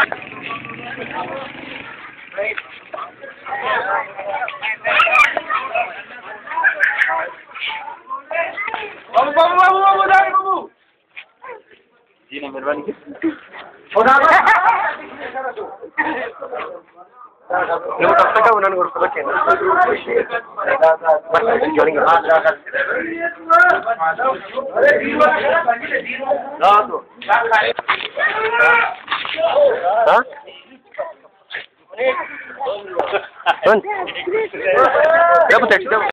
बाबू बाबू बाबू बाबू दादा बाबू जी ना मेहरबानी की ओ दादा నువ్వు తప్పగా ఉన్నాను కూడా పిల్లకేనా Hả? Vâng. Đâu có thể đâu.